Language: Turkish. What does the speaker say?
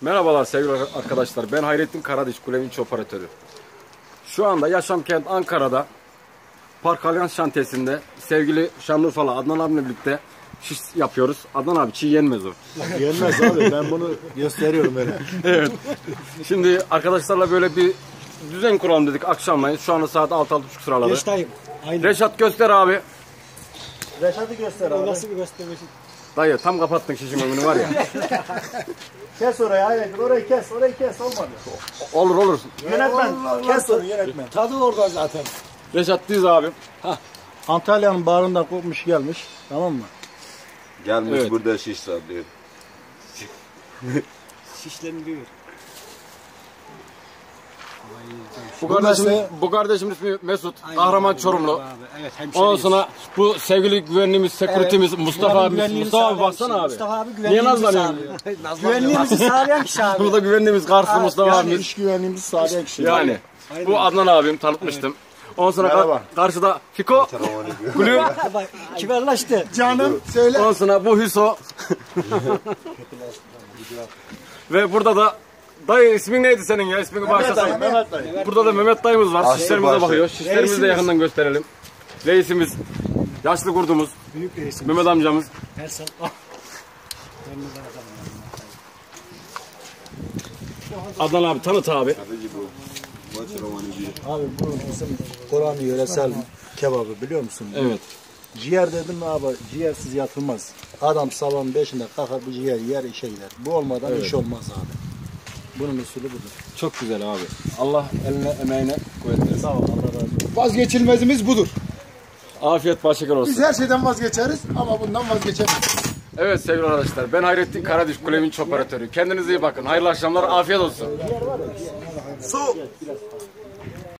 Merhabalar sevgili arkadaşlar. Ben Hayrettin Karadiş, Kulevinç operatörü. Şu anda Yaşamkent Ankara'da Park Alyans şantiyesinde sevgili Şanlıurfalı Adnan abimle birlikte şiş yapıyoruz. Adnan abi çiğ yenmez o. Yenmez abi ben bunu gösteriyorum öyle. evet. Şimdi arkadaşlarla böyle bir düzen kuralım dedik akşamleyin. Şu anda saat 6-6.30 sıraları. Reşat göster abi. Reşat'ı göster O abi. nasıl bir göstermesi? Dayı tam kapattın şişin önünü var ya. Kes orayı hayır orayı kes orayı kes olmadı. Olur olur. Yönetmen kes onu yönetmen. Tadı orada zaten. Reşat Diz abi. Antalya'nın bağrından kopmuş gelmiş tamam mı? Gelmiş Evet. burada şiş saplıyor. Şişlerini Bu Bu kardeşim, bu kardeşimin ismi Mesut. Kahraman Çorumlu. Abi, evet. Ondan sonra bu sevgili güvenliğimiz, seküritimiz Mustafa Güvenli- abimiz. güvenliğimizi Mustafa abi baksana abi. Mustafa abi Niye güvenliğimizi nazlanıyorsun? sağlıyor. Güvenliğimizi sağlayan kişi abi. Burada güvenliğimiz karşısı Mustafa Yani abimiz. iş güvenliğimizi sağlayan kişi. Yani. Bu Adnan abim tanıtmıştım. Ondan sonra Merhaba. kar- karşıda Fiko, Kulü, kibarlaştı. Canım söyle. ondan sonra bu Hüso. Ve burada da Dayı ismin neydi senin ya? İsmini bağışlasana. Mehmet dayı. Burada da Mehmet dayımız var. Şişlerimize bakıyor. Şişlerimizi de Reisimiz. yakından gösterelim. Reisimiz, yaşlı kurdumuz, Büyük reisim. Mehmet amcamız. Her sal. Ah. Adnan abi tanıt abi. Abi bu bizim Kur'an yöresel kebabı biliyor musun? Evet. Ciğer dedim mi abi ciğersiz yatılmaz. Adam sabahın beşinde kalkar bu ciğer yer işe gider. Bu olmadan iş olmaz abi. Bunun usulü budur. Çok güzel abi. Allah eline emeğine kuvvet versin. Sağ ol Allah razı olsun. Vazgeçilmezimiz budur. Afiyet başşeker olsun. Biz her şeyden vazgeçeriz ama bundan vazgeçemeyiz. Evet sevgili arkadaşlar ben Hayrettin Karadiş Kulevinç operatörü. Kendinize iyi bakın. Hayırlı akşamlar. Afiyet olsun. Su.